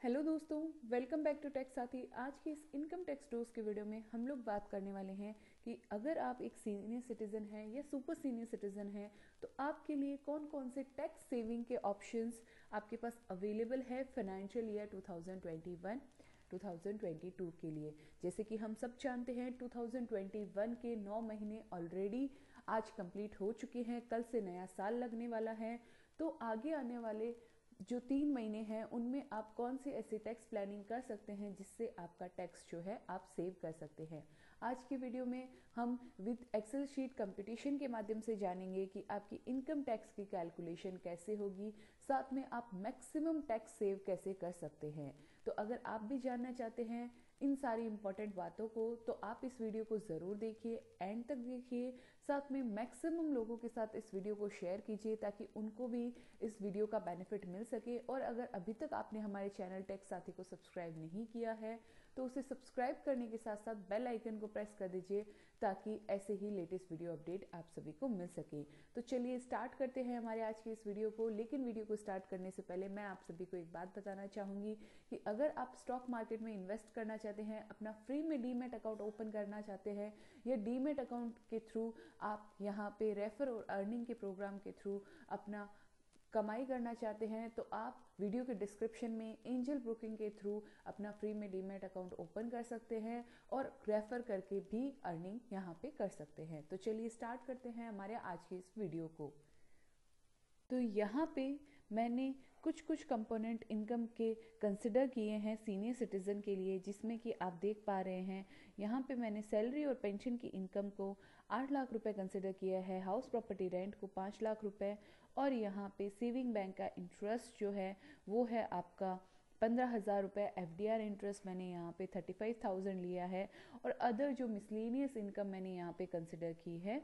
Hello दोस्तों, welcome back to tax साथी। आज की इस इनकम टैक्स डोज के वीडियो में हम लोग बात करने वाले हैं कि अगर आप एक सीनियर सिटीजन हैं या सुपर सीनियर सिटीजन हैं तो आपके लिए कौन कौन से टैक्स सेविंग के ऑप्शंस आपके पास अवेलेबल है फाइनेंशियल ईयर 2021 2022 के लिए? जैसे कि हम सब जानते हैं 2021 के नौ महीने ऑलरेडी आज कंप्लीट हो चुके हैं, कल से नया साल लगने वाला है। तो आगे आने वाले जो तीन महीने हैं, उनमें आप कौन सी ऐसी टैक्स प्लानिंग कर सकते हैं जिससे आपका टैक्स जो है आप सेव कर सकते हैं? आज की वीडियो में हम विद एक्सेल शीट कंपटीशन के माध्यम से जानेंगे कि आपकी इनकम टैक्स की कैलकुलेशन कैसे होगी, साथ में आप मैक्सिमम टैक्स सेव कैसे कर सकते हैं। तो अगर आप भी जानना चाहते हैं इन सारी इंपॉर्टेंट बातों को तो आप इस वीडियो को ज़रूर देखिए एंड तक देखिए। साथ में मैक्सिमम लोगों के साथ इस वीडियो को शेयर कीजिए ताकि उनको भी इस वीडियो का बेनिफिट मिल सके। और अगर अभी तक आपने हमारे चैनल टेक साथी को सब्सक्राइब नहीं किया है तो उसे सब्सक्राइब करने के साथ साथ बेल आइकन को प्रेस कर दीजिए, ताकि ऐसे ही लेटेस्ट वीडियो अपडेट आप सभी को मिल सके। तो चलिए स्टार्ट करते हैं हमारे आज की इस वीडियो को। लेकिन वीडियो को स्टार्ट करने से पहले मैं आप सभी को एक बात बताना चाहूँगी कि अगर आप स्टॉक मार्केट में इन्वेस्ट करना चाहते हैं, अपना फ्री में डीमेट अकाउंट ओपन करना चाहते हैं, या डीमेट अकाउंट के थ्रू आप यहाँ पे रेफर और अर्निंग के प्रोग्राम के थ्रू अपना कमाई करना चाहते हैं तो आप वीडियो के डिस्क्रिप्शन में एंजल ब्रोकिंग के थ्रू अपना फ्री में डीमेट अकाउंट ओपन कर सकते हैं और रेफर करके भी अर्निंग यहाँ पे कर सकते हैं। तो चलिए स्टार्ट करते हैं हमारे आज की इस वीडियो को। तो यहाँ पे मैंने कुछ कुछ कंपोनेंट इनकम के कंसिडर किए हैं सीनियर सिटीज़न के लिए, जिसमें कि आप देख पा रहे हैं, यहाँ पे मैंने सैलरी और पेंशन की इनकम को आठ लाख रुपए कंसिडर किया है, हाउस प्रॉपर्टी रेंट को पाँच लाख रुपए और यहाँ पे सेविंग बैंक का इंटरेस्ट जो है, वो है आपका पंद्रह हज़ार रुपये एफ़ डी आर इंटरेस्ट मैंने यहाँ पे थर्टी फाइव थाउज़ेंड लिया है और अदर जो मिसलिनियस इनकम मैंने यहाँ पे कंसिडर की है,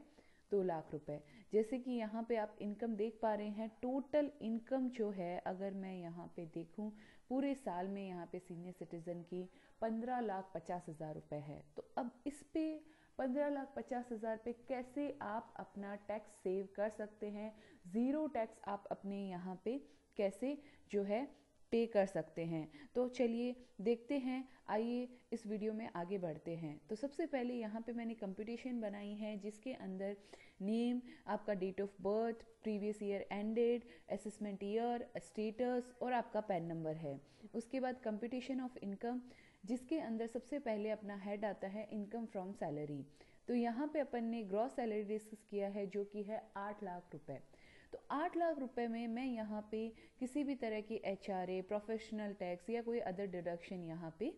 दो लाख रुपए। जैसे कि यहाँ पे आप इनकम देख पा रहे हैं टोटल इनकम जो है, अगर मैं यहाँ पे देखूँ, पूरे साल में यहाँ पे सीनियर सिटीजन की पंद्रह लाख पचास हज़ार रुपये है। तो अब इस पे पंद्रह लाख पचास हज़ार पे कैसे आप अपना टैक्स सेव कर सकते हैं? ज़ीरो टैक्स आप अपने यहाँ पे कैसे जो है पे कर सकते हैं? तो चलिए देखते हैं, आइए इस वीडियो में आगे बढ़ते हैं। तो सबसे पहले यहाँ पे मैंने कंपटीशन बनाई है, जिसके अंदर नेम, आपका date of birth, previous year ended, assessment year, status और आपका पैन नंबर है। उसके बाद कंपटीशन ऑफ़ इनकम जिसके अंदर सबसे पहले अपना हेड आता है इनकम फ्रॉम सैलरी तो यहाँ पे अपन ने ग्रॉस सैलरी डिस्कस किया है, जो कि है आठ लाख रुपए. तो आठ लाख रुपए में मैं यहाँ पे किसी भी तरह की एचआरए प्रोफेशनल टैक्स या कोई अदर डिडक्शन यहाँ पे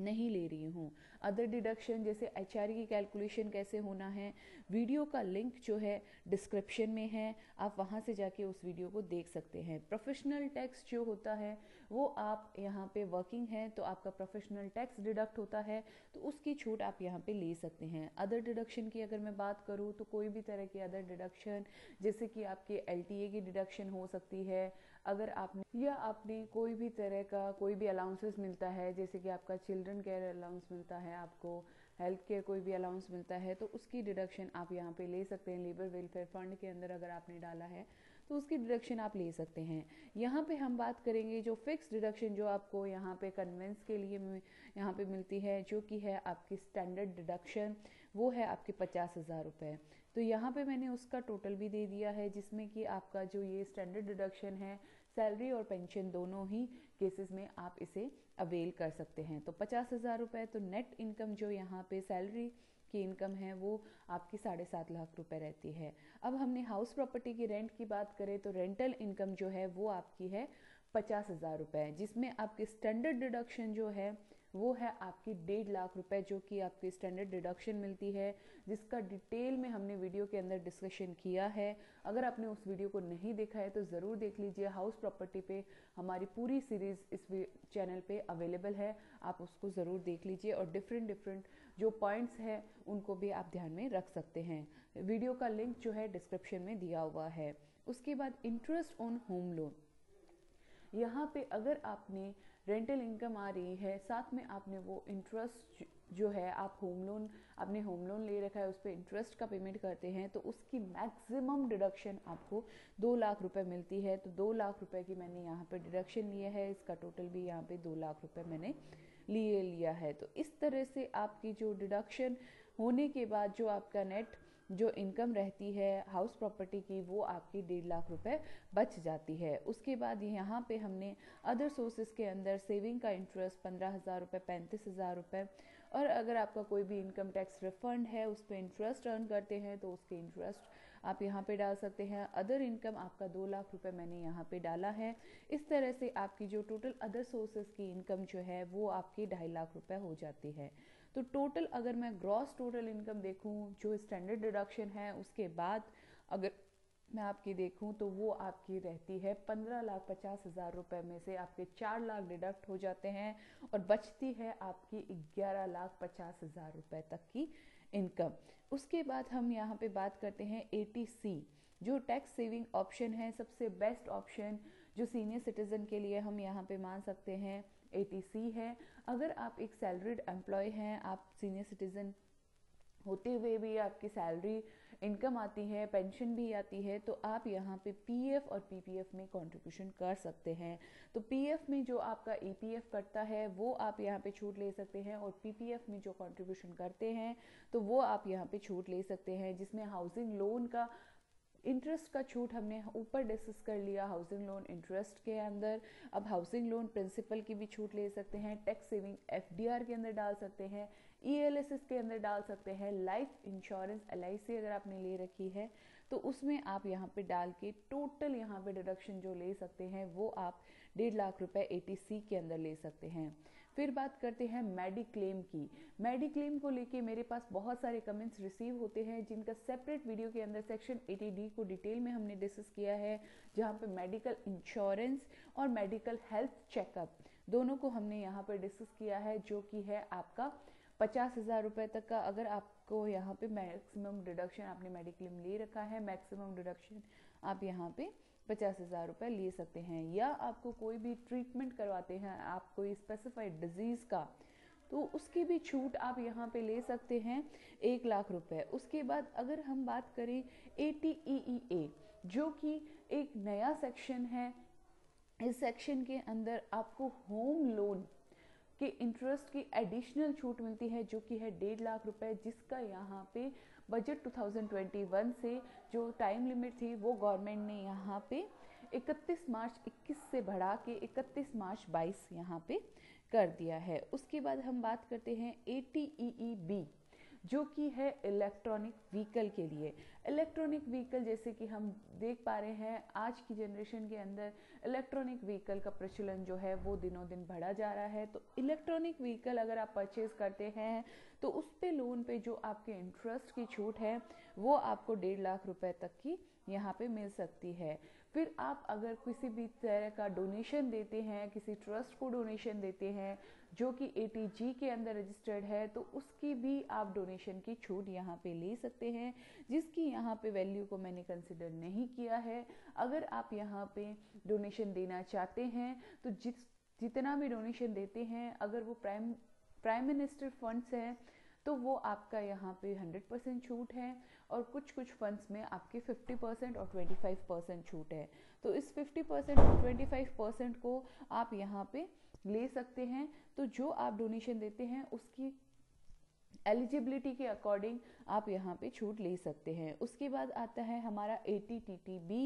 नहीं ले रही हूँ। अदर डिडक्शन जैसे एच की कैलकुलेशन कैसे होना है? वीडियो का लिंक जो है डिस्क्रिप्शन में है। आप वहाँ से जाके उस वीडियो को देख सकते हैं। प्रोफेशनल टैक्स जो होता है, वो आप यहाँ पे वर्किंग है तो आपका प्रोफेशनल टैक्स डिडक्ट होता है तो उसकी छूट आप यहाँ पे ले सकते हैं। अदर डिडक्शन की अगर मैं बात करूँ तो कोई भी तरह की अदर डिडक्शन जैसे कि आपके एल की डिडक्शन हो सकती है अगर आपने, या आपने कोई भी तरह का कोई भी अलाउंसेस मिलता है, जैसे कि आपका चिल्ड्रन केयर अलाउंस मिलता है, आपको हेल्थ केयर कोई भी अलाउंस मिलता है तो उसकी डिडक्शन आप यहाँ पे ले सकते हैं लेबर वेलफेयर फंड के अंदर अगर आपने डाला है तो उसकी डिडक्शन आप ले सकते हैं। यहाँ पे हम बात करेंगे जो फिक्स डिडक्शन जो आपको यहाँ पे कन्वेंस के लिए यहाँ पे मिलती है, जो कि है आपकी स्टैंडर्ड डिडक्शन वो है आपके पचास हज़ार रुपये तो यहाँ पे मैंने उसका टोटल भी दे दिया है, जिसमें कि आपका जो ये स्टैंडर्ड डिडक्शन है सैलरी और पेंशन दोनों ही केसेस में आप इसे अवेल कर सकते हैं। तो पचास हज़ार रुपये तो नेट इनकम जो यहाँ पे सैलरी की इनकम है, वो आपकी साढ़े सात लाख रुपए रहती है। अब हमने हाउस प्रॉपर्टी की रेंट की बात करें तो रेंटल इनकम जो है, वो आपकी है पचास हज़ार रुपये जिसमें आपकी स्टैंडर्ड डिडक्शन जो है वो है आपकी डेढ़ लाख रुपए, जो कि आपकी स्टैंडर्ड डिडक्शन मिलती है, जिसका डिटेल में हमने वीडियो के अंदर डिस्कशन किया है। अगर आपने उस वीडियो को नहीं देखा है तो ज़रूर देख लीजिए। हाउस प्रॉपर्टी पे हमारी पूरी सीरीज़ इस चैनल पे अवेलेबल है। आप उसको ज़रूर देख लीजिए और डिफरेंट डिफरेंट जो पॉइंट्स हैं, उनको भी आप ध्यान में रख सकते हैं। वीडियो का लिंक जो है डिस्क्रिप्शन में दिया हुआ है। उसके बाद इंटरेस्ट ऑन होम लोन यहाँ पे अगर आपने रेंटल इनकम आ रही है, साथ में आपने वो इंटरेस्ट जो है, आप होम लोन आपने होम लोन ले रखा है, उस पर इंटरेस्ट का पेमेंट करते हैं तो उसकी मैक्सिमम डिडक्शन आपको दो लाख रुपए मिलती है। तो दो लाख रुपए की मैंने यहाँ पे डिडक्शन लिया है, इसका टोटल भी यहाँ पे दो लाख रुपए मैंने लिए लिया है। तो इस तरह से आपकी जो डिडक्शन होने के बाद जो आपका नेट जो इनकम रहती है हाउस प्रॉपर्टी की, वो आपकी डेढ़ लाख रुपए बच जाती है। उसके बाद यहाँ पे हमने अदर सोर्सेज के अंदर सेविंग का इंटरेस्ट पंद्रह हज़ार रुपये पैंतीस हज़ार रुपये और अगर आपका कोई भी इनकम टैक्स रिफंड है, उस पर इंटरेस्ट अर्न करते हैं तो उसके इंटरेस्ट आप यहाँ पे डाल सकते हैं। अदर इनकम आपका दो लाख रुपए मैंने यहाँ पे डाला है। इस तरह से आपकी जो टोटल अदर सोर्सेज की इनकम जो है, वो आपकी ढाई लाख रुपए हो जाती है। तो टोटल अगर मैं ग्रॉस टोटल इनकम देखूँ, जो स्टैंडर्ड डिडक्शन है, उसके बाद अगर मैं आपकी देखूँ तो वो आपकी रहती है पंद्रह लाख पचास हज़ार रुपये में से आपके चार लाख डिडक्ट हो जाते हैं और बचती है आपकी ग्यारह लाख पचास हज़ार रुपये तक की इनकम उसके बाद हम यहाँ पे बात करते हैं एटीसी जो टैक्स सेविंग ऑप्शन है, सबसे बेस्ट ऑप्शन जो सीनियर सिटीज़न के लिए हम यहाँ पे मान सकते हैं। एटीसी है। अगर आप एक सैलरीड एम्प्लॉय हैं, आप सीनियर सिटीज़न होते हुए भी आपकी सैलरी इनकम आती है पेंशन भी आती है तो आप यहाँ पे पीएफ और पीपीएफ में कंट्रीब्यूशन कर सकते हैं। तो पीएफ में जो आपका ईपीएफ करता है, वो आप यहाँ पे छूट ले सकते हैं और पीपीएफ में जो कंट्रीब्यूशन करते हैं तो वो आप यहाँ पे छूट ले सकते हैं, जिसमें हाउसिंग लोन का इंटरेस्ट का छूट हमने ऊपर डिस्कस कर लिया हाउसिंग लोन इंटरेस्ट के अंदर। अब हाउसिंग लोन प्रिंसिपल की भी छूट ले सकते हैं टैक्स सेविंग एफडीआर के अंदर डाल सकते हैं ईएलएसएस के अंदर डाल सकते हैं लाइफ इंश्योरेंस एलआईसी अगर आपने ले रखी है तो उसमें आप यहाँ पे डाल के टोटल यहाँ पे डिडक्शन जो ले सकते हैं, वो आप डेढ़ लाख रुपए एटीसी के अंदर ले सकते हैं। फिर बात करते हैं मेडिक्लेम की। मेडिक्लेम को लेके मेरे पास बहुत सारे कमेंट्स रिसीव होते हैं, जिनका सेपरेट वीडियो के अंदर सेक्शन 80 को डिटेल में हमने डिस्कस किया है, जहाँ पे मेडिकल इंश्योरेंस और मेडिकल हेल्थ चेकअप दोनों को हमने यहाँ पर डिस्कस किया है, जो कि है आपका पचास हज़ार रुपये तक का। अगर आपको यहाँ पे मैक्सिमम डिडक्शन आपने मेडिक्लेम ले रखा है मैक्सिमम डिडक्शन आप यहाँ पे पचास हज़ार रुपये ले सकते हैं या आपको कोई भी ट्रीटमेंट करवाते हैं, आप कोई स्पेसिफाइड डिज़ीज़ का तो उसकी भी छूट आप यहाँ पे ले सकते हैं एक लाख रुपए। उसके बाद अगर हम बात करें ए टी ई ए जो कि एक नया सेक्शन है। इस सेक्शन के अंदर आपको होम लोन कि इंटरेस्ट की एडिशनल छूट मिलती है, जो कि है डेढ़ लाख रुपए, जिसका यहाँ पे बजट 2021 से जो टाइम लिमिट थी, वो गवर्नमेंट ने यहाँ पे 31 मार्च 21 से बढ़ा के 31 मार्च 22 यहाँ पे कर दिया है। उसके बाद हम बात करते हैं A T E E B जो कि है इलेक्ट्रॉनिक व्हीकल के लिए। इलेक्ट्रॉनिक व्हीकल जैसे कि हम देख पा रहे हैं, आज की जनरेशन के अंदर इलेक्ट्रॉनिक व्हीकल का प्रचलन जो है वो दिनों दिन बढ़ा जा रहा है। तो इलेक्ट्रॉनिक व्हीकल अगर आप परचेज करते हैं तो उस पे लोन पे जो आपके इंटरेस्ट की छूट है, वो आपको डेढ़ लाख रुपए तक की यहाँ पे मिल सकती है। फिर आप अगर किसी भी तरह का डोनेशन देते हैं, किसी ट्रस्ट को डोनेशन देते हैं, जो कि ए के अंदर रजिस्टर्ड है तो उसकी भी आप डोनेशन की छूट यहाँ पे ले सकते हैं, जिसकी यहाँ पे वैल्यू को मैंने कंसिडर नहीं किया है। अगर आप यहाँ पे डोनेशन देना चाहते हैं तो जिस, जितना भी डोनेशन देते हैं, अगर वो प्राइम प्राइम मिनिस्टर फंड्स हैं तो वो आपका यहाँ पे 100 परसेंट छूट है और कुछ कुछ फंड्स में आपके 50 परसेंट और 25 परसेंट छूट है। तो इस 50 परसेंट और 25 परसेंट को आप यहाँ पे ले सकते हैं। तो जो आप डोनेशन देते हैं, उसकी एलिजिबिलिटी के अकॉर्डिंग आप यहाँ पे छूट ले सकते हैं। उसके बाद आता है हमारा A T T T B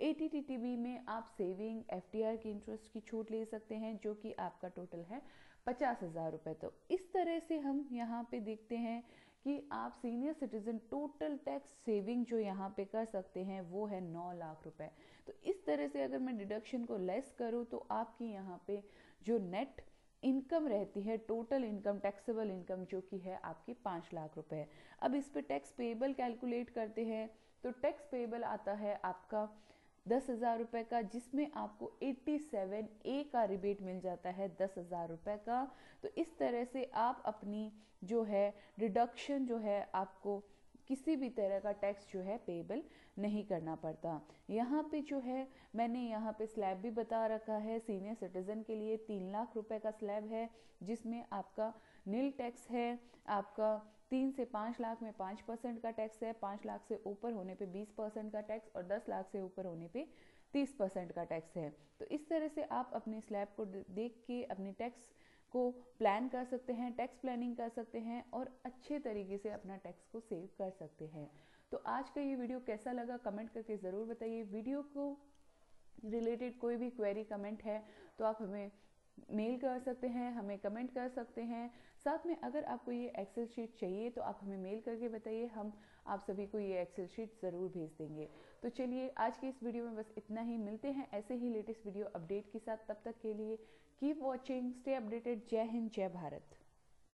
A T T T B में आप सेविंग एफ़ टी आर की इंटरेस्ट की छूट ले सकते हैं, जो कि आपका टोटल है पचास हज़ार रुपये तो इस तरह से हम यहाँ पे देखते हैं कि आप senior citizen total tax saving जो यहाँ पे कर सकते हैं, वो है नौ लाख रुपए। तो इस तरह से अगर मैं डिडक्शन को लेस करूँ तो आपकी यहाँ पे जो नेट इनकम रहती है टोटल इनकम टैक्सेबल इनकम जो कि है, आपकी पाँच लाख रुपए अब इस पे टैक्स पेबल कैलकुलेट करते हैं तो टैक्स पेबल आता है आपका दस हज़ार रुपये का, जिसमें आपको 87 ए का रिबेट मिल जाता है दस हज़ार रुपये का। तो इस तरह से आप अपनी जो है डिडक्शन जो है आपको किसी भी तरह का टैक्स जो है पेबल नहीं करना पड़ता। यहाँ पे जो है, मैंने यहाँ पे स्लैब भी बता रखा है, सीनियर सिटीजन के लिए तीन लाख रुपए का स्लैब है, जिसमें आपका नील टैक्स है, आपका तीन से पाँच लाख में पाँच परसेंट का टैक्स है, पाँच लाख से ऊपर होने पे बीस परसेंट का टैक्स और दस लाख से ऊपर होने पे तीस परसेंट का टैक्स है। तो इस तरह से आप अपने स्लैब को देख के अपने टैक्स को प्लान कर सकते हैं, टैक्स प्लानिंग कर सकते हैं और अच्छे तरीके से अपना टैक्स को सेव कर सकते हैं। तो आज का ये वीडियो कैसा लगा कमेंट करके ज़रूर बताइए। वीडियो को रिलेटेड कोई भी क्वेरी कमेंट है तो आप हमें मेल कर सकते हैं, हमें कमेंट कर सकते हैं। साथ में अगर आपको ये एक्सेल शीट चाहिए तो आप हमें मेल करके बताइए, हम आप सभी को ये एक्सेल शीट ज़रूर भेज देंगे। तो चलिए, आज की इस वीडियो में बस इतना ही। मिलते हैं ऐसे ही लेटेस्ट वीडियो अपडेट के साथ। तब तक के लिए कीप वॉचिंग स्टे अपडेटेड जय हिंद, जय भारत।